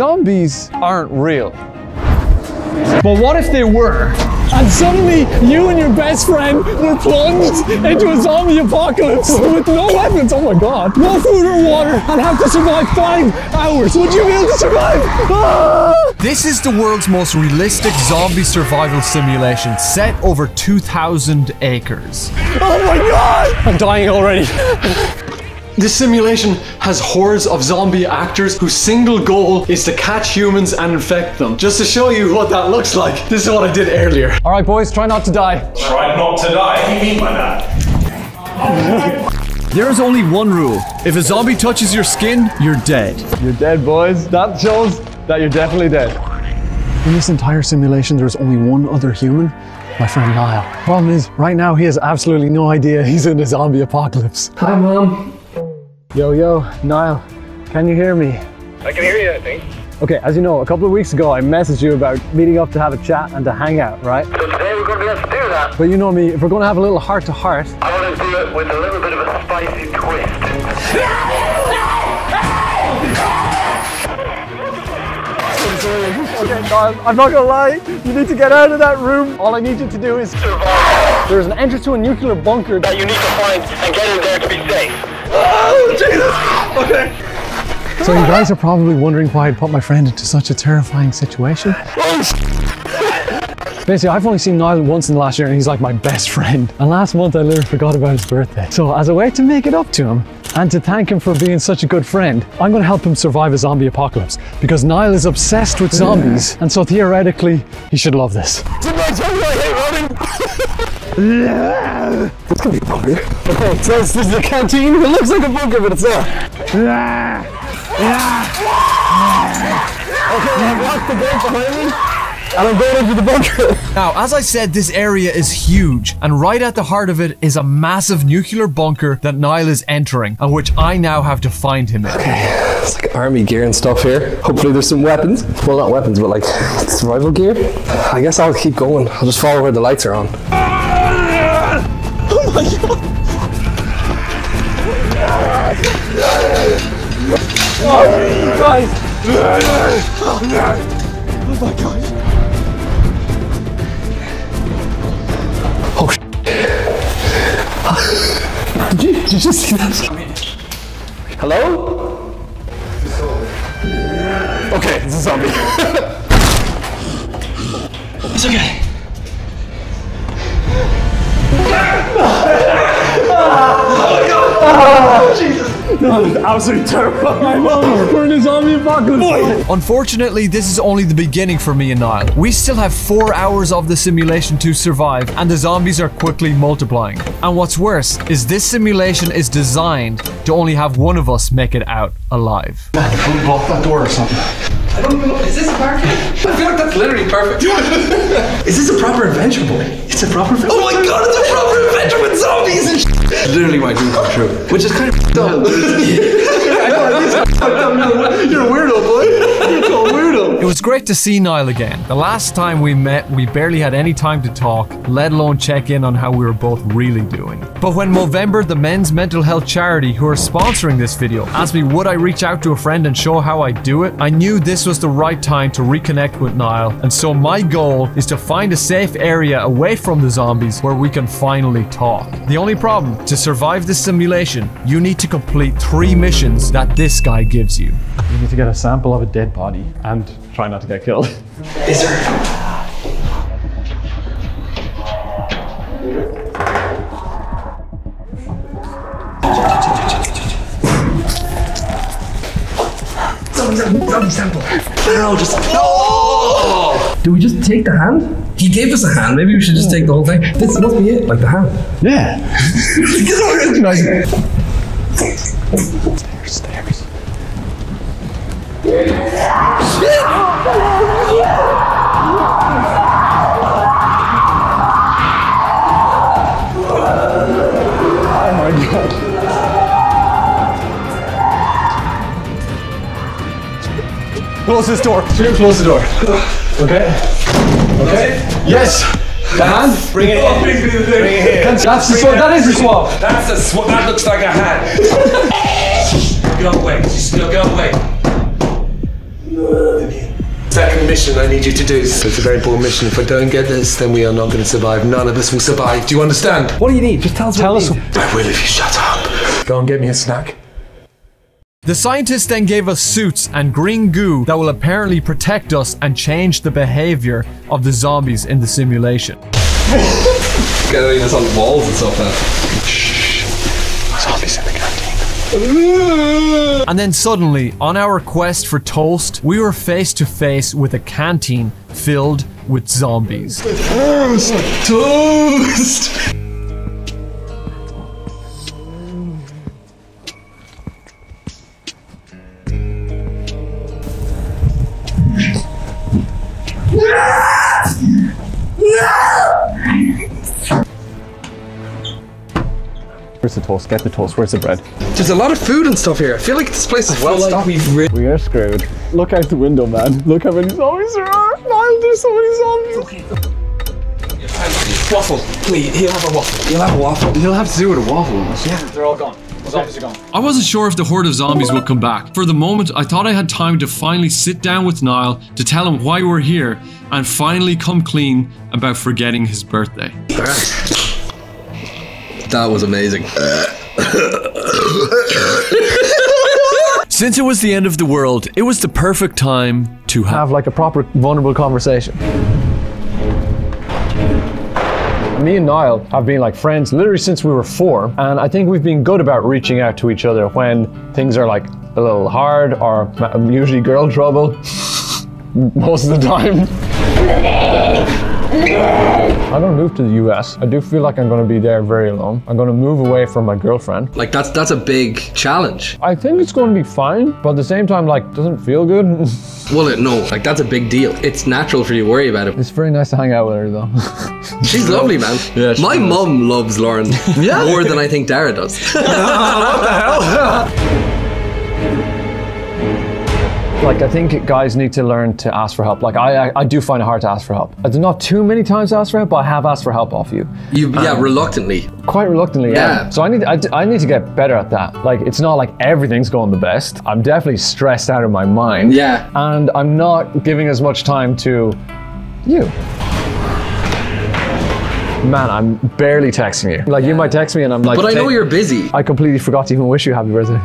zombies aren't real. But what if they were? And suddenly, you and your best friend were plunged into a zombie apocalypse with no weapons. Oh my god. No food or water and have to survive five hours. Would you be able to survive? Ah! This is the world's most realistic zombie survival simulation set over 2,000 acres. Oh my god! I'm dying already. This simulation has hordes of zombie actors whose single goal is to catch humans and infect them. Just to show you what that looks like, this is what I did earlier. All right, boys, try not to die. Try not to die. What do you mean by that? There is only one rule. If a zombie touches your skin, you're dead. You're dead, boys. That shows that you're definitely dead. In this entire simulation, there's only one other human, my friend Niall. Problem is, right now he has absolutely no idea he's in a zombie apocalypse. Hi, Mom. Yo, yo, Niall, can you hear me? I can hear you, I think. Okay, as you know, a couple of weeks ago, I messaged you about meeting up to have a chat and to hang out, right? So today we're going to be able to do that. But you know me, if we're going to have a little heart to heart, I want to do it with a little bit of a spicy twist. Okay, Niall, I'm not gonna lie. You need to get out of that room. All I need you to do is Survive. there's an entrance to a nuclear bunker. That you need to find and get in there to be safe. So you guys are probably wondering why I put my friend into such a terrifying situation. Basically, I've only seen Niall once in the last year, and he's like my best friend. And last month, I literally forgot about his birthday. So, as a way to make it up to him and to thank him for being such a good friend, I'm going to help him survive a zombie apocalypse because Niall is obsessed with zombies, and so theoretically, he should love this. Okay, so this is the canteen. It looks like a bunker, but it's not. Okay, I've locked the gate behind me, and I'm going into the bunker. Now, as I said, this area is huge, and right at the heart of it is a massive nuclear bunker that Niall is entering, and which I now have to find him in. Okay, It's like army gear and stuff here. Hopefully there's some weapons. Well, not weapons, but like survival gear. I guess I'll keep going. I'll just follow where the lights are on. Oh, sh- did, you, did you just see that? Hello? Okay, it's a zombie. it's okay. Absolutely terrifying. We're in a zombie apocalypse. Unfortunately, this is only the beginning for me and Niall. We still have four hours of the simulation to survive, and the zombies are quickly multiplying. And what's worse is this simulation is designed to only have one of us make it out alive. Block that door or something. I don't even know. Is this a park? I feel like that's literally perfect. is this a proper adventure, boy? It's a proper. Adventure. Oh my god, it's a proper adventure with zombies and shit. Literally my dream come true, which is kind of dumb. You're a weirdo, boy. It was great to see Niall again. The last time we met, we barely had any time to talk, let alone check in on how we were both really doing. But when Movember, the men's mental health charity who are sponsoring this video, asked me would I reach out to a friend and show how I do it, I knew this was the right time to reconnect with Niall. And so my goal is to find a safe area away from the zombies where we can finally talk. The only problem, to survive this simulation, you need to complete three missions that this guy gives you. You need to get a sample of a dead body and try not to get killed. Is there? Zombie sample. No, just no. Do we just take the hand? He gave us a hand. Maybe we should just take the whole thing. This must be it, like the hand. Yeah. Stairs, stairs. Oh close this door. Close the door. Okay. Okay. Yes. The hand. Bring it in. Bring it in. That's the swab. That is the swab. That's a sw- That looks like a hand. go away. Just go, go away. Important mission I need you to do. It's a very important mission. If I don't get this, then we are not going to survive. None of us will survive. Do you understand? What do you need? Just tell us Tell what us. need. I will if you shut up. Go and get me a snack. The scientists then gave us suits and green goo that will apparently protect us and change the behavior of the zombies in the simulation. Getting this on walls and stuff now. And then suddenly, on our quest for toast, we were face to face with a canteen filled with zombies. Toast! Toast! Toast? Get the toast. Where's the bread? There's a lot of food and stuff here. I feel like this place is well stocked. We are screwed. Look out the window, man. Look how many zombies there are. Niall, there's so many zombies. waffle. Please, he'll have a waffle. He'll have a waffle. You'll have to do with a waffle. Yeah. They're all gone. Zombies are gone. I wasn't sure if the horde of zombies would come back. For the moment, I thought I had time to finally sit down with Niall to tell him why we're here and finally come clean about forgetting his birthday. That was amazing. Since it was the end of the world, it was the perfect time to have. Have like a proper vulnerable conversation. Me and Niall have been like friends literally since we were four, and I think we've been good about reaching out to each other when things are like a little hard or usually girl trouble. Most of the time. I'm gonna move to the US. I do feel like I'm gonna be there very long. I'm gonna move away from my girlfriend. Like that's that's a big challenge. I think it's gonna be fine, but at the same time, like, doesn't feel good. Well, it, no, like that's a big deal. It's natural for you to worry about it. it's very nice to hang out with her though. She's lovely, man. Yeah, she My is. mum loves Lauren more than I think Dara does. Like I think guys need to learn to ask for help. Like I, I, I do find it hard to ask for help. I do not too many times ask for help, but I have asked for help off you, You, yeah, um, reluctantly. quite reluctantly. Yeah. Yeah. So I need, I, d- I need to get better at that. Like it's not like everything's going the best. I'm definitely stressed out of my mind. Yeah. And I'm not giving as much time to you. Man, I'm barely texting you. Like you might text me and I'm like, But I know you're busy. I completely forgot to even wish you happy birthday.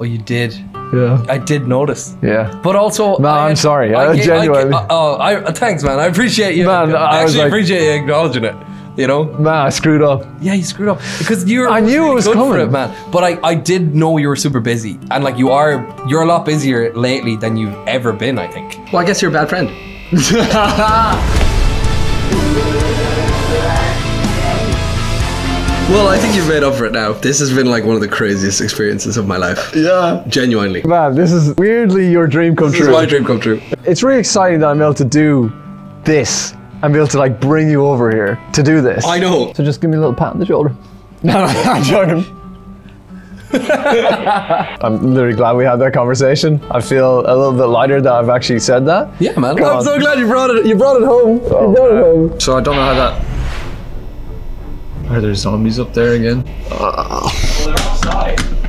Oh, you did. Yeah. I did notice. Yeah. But also, No, I- I'm sorry, I uh, I genuinely. uh, oh, I, uh, thanks, man. I appreciate you. Man, I I actually like- appreciate you acknowledging it. You know? Man, I screwed up. Yeah, you screwed up because you're. I knew it was good for coming. it, man. But I, I did know you were super busy, and like you are, you're a lot busier lately than you've ever been. I think. Well, I guess you're a bad friend. well, I think you've made up for it now. This has been like one of the craziest experiences of my life. Yeah. Genuinely. Man, this is weirdly your dream come This is true. my dream come true. It's really exciting that I'm able to do this and be able to like bring you over here to do this. I know. So just give me a little pat on the shoulder. No, no, I'm joking. I'm literally glad we had that conversation. I feel a little bit lighter that I've actually said that. Yeah, man. Come I'm on. so glad you brought it. You brought it home. you oh, brought it home. So I don't know how that. Are there zombies up there again?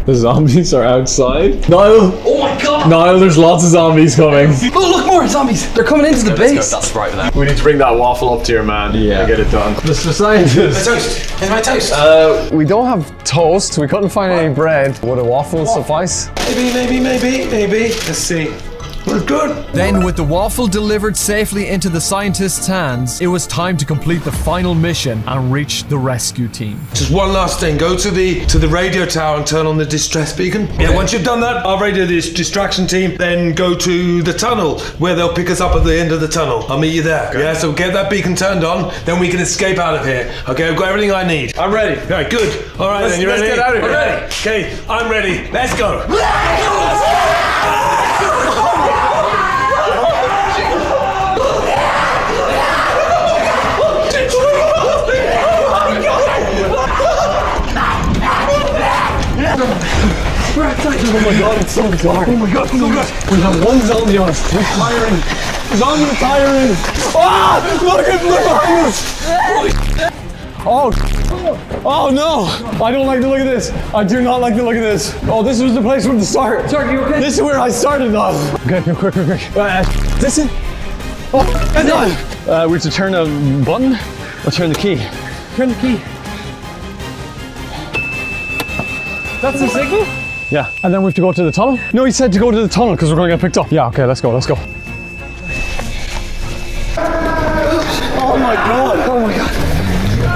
The zombies are outside. Niall. Oh my god. Niall, there's lots of zombies coming. Oh, look more zombies. They're coming into the base. That's right. We need to bring that waffle up to your man. Yeah. And get it done. Mr. Scientist. Toast. Here's my toast. Uh, we don't have toast. We couldn't find any bread. Would a waffle suffice? maybe, maybe, maybe, maybe. Let's see. Well, good. Then, with the waffle delivered safely into the scientists' hands, it was time to complete the final mission and reach the rescue team. Just one last thing. Go to the to the radio tower and turn on the distress beacon. Yeah. Once you've done that, I'll radio this distraction team. Then go to the tunnel where they'll pick us up at the end of the tunnel. I'll meet you there. Okay. Yeah. So get that beacon turned on. Then we can escape out of here. Okay. I've got everything I need. I'm ready. All right. Good. All right. then you let's ready? get out of I'm ready. Okay. I'm ready. Let's go. Oh my god, it's so dark. Oh my god, so good. We have one zombie on us. We're tiring. Zombie tiring. Ah! Look at look behind us. Oh. Oh no! I don't like the look of this. I do not like the look of this. Oh, this was the place from the start. Sorry, you okay? This is where I started off. Okay, quick, quick, quick, quick. Uh, this is. Uh, we have to turn a button or turn the key. Turn the key. That's the signal? Yeah. And then we have to go to the tunnel? No, he said to go to the tunnel because we're going to get picked up. Yeah, okay, let's go, let's go. Oh my god. Oh my god.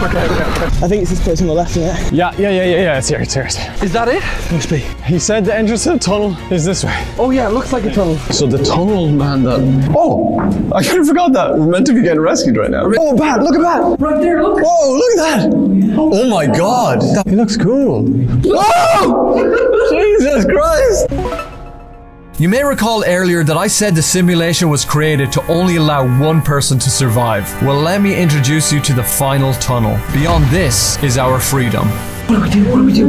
I think it's this place on the left, isn't it? Yeah, yeah, yeah, yeah, yeah, it's here, it's here. It's here. Is that it? Must be. He said the entrance to the tunnel is this way. Oh yeah, it looks like a tunnel. So the tunnel, man, that. Oh! I kind of forgot that. We're meant to be getting rescued right now. Oh, Bat, look at Bat! Right there, look. Whoa, look at that! Oh my god! He looks cool. Whoa! Oh! Jesus Christ! You may recall earlier that I said the simulation was created to only allow one person to survive. Well, let me introduce you to the final tunnel. Beyond this is our freedom. What do we do? What do we do?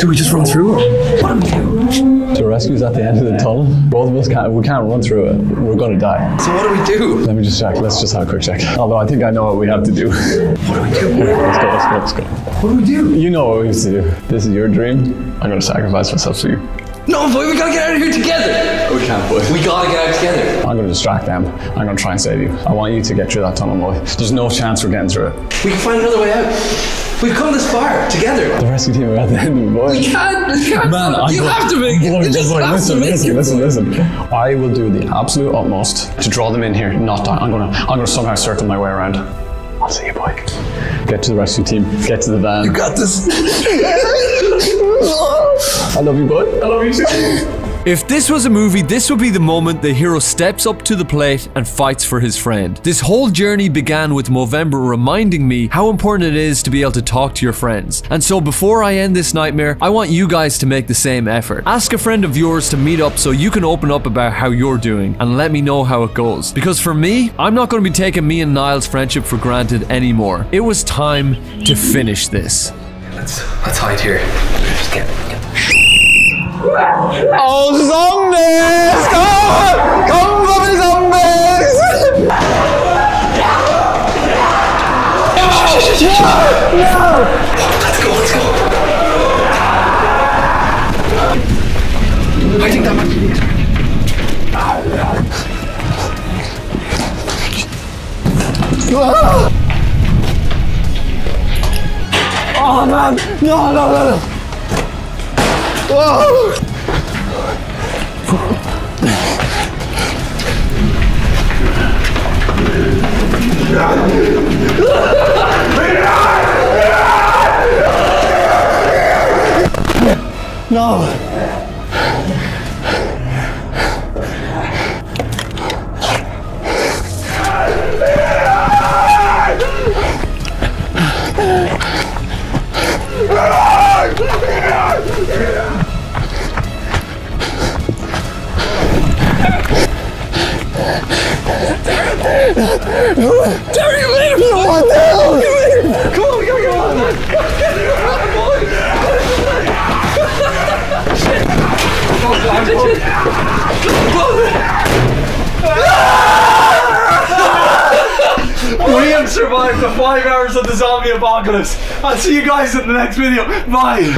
Do we just run through it? What do we do? The rescue's at the end of the tunnel. Both of us can't, we can't run through it. We're gonna die. So what do we do? Let me just check. Let's just have a quick check. Although I think I know what we have to do. What do we do? Let's go, let's go, let's go. What do we do? You know what we have to do. This is your dream. I'm gonna sacrifice myself for you. No, boy, we gotta get out of here together. Oh, we can't, boy. We gotta get out together. I'm gonna distract them. I'm gonna try and save you. I want you to get through that tunnel, boy. There's no chance we're getting through it. We can find another way out. We've come this far together. The rescue team are at the end of it, boy. We can't. We can't. Man, I'm you have to make it. Boy, You just boy, have listen, to make listen, it. listen, listen. I will do the absolute utmost to draw them in here, not die. I'm gonna, I'm gonna somehow circle my way around. I'll see you, boy. Get to the rescue team. Get to the van. You got this. I love you, boy. I love you too. If this was a movie, this would be the moment the hero steps up to the plate and fights for his friend. This whole journey began with Movember reminding me how important it is to be able to talk to your friends. And so before I end this nightmare, I want you guys to make the same effort. Ask a friend of yours to meet up so you can open up about how you're doing and let me know how it goes. Because for me, I'm not going to be taking me and Niall's friendship for granted anymore. It was time to finish this. Let's let's hide here. Just get. get. Oh, zombies! Come! Come, bloody zombies! Let's go. Let's go. I think that might be it. Oh man! No, no, no, no! Whoa! No! Terry, leave! What the hell? Come on, come on! We survived the five hours of the zombie apocalypse. I'll see you guys in the next video. Bye.